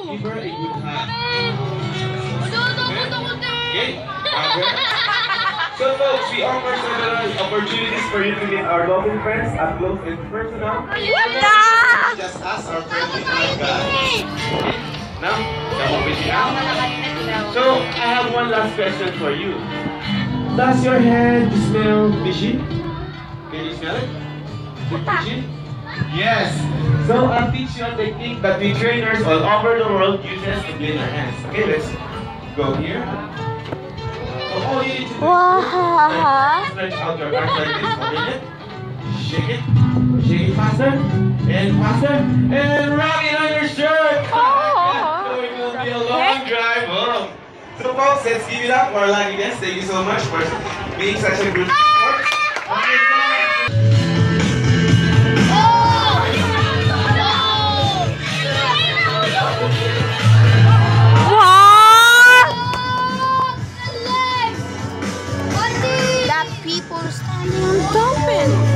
Hand. So folks, we offer several opportunities for you to meet our dolphin friends up close and personal. Just ask our flying guys. Okay? Now, double busy now. So, I have one last question for you. Does your head smell fishy? Can you smell it fishy? Yes. So, I'll teach you a technique that we trainers all over the world uses to clean our hands. Okay, let's go here. So, all you need to do is stretch out your arms like this, it, shake it, shake it faster, and faster, and rub it on your shirt. Oh. so it will be a long drive home. So folks, let's give it up for our lucky guests. Thank you so much for being such a good sport. On. I'm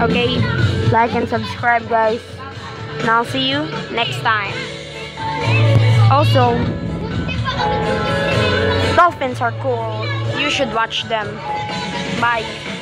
Okay? Like and subscribe, guys. And I'll see you next time. Also, dolphins are cool. You should watch them. Bye.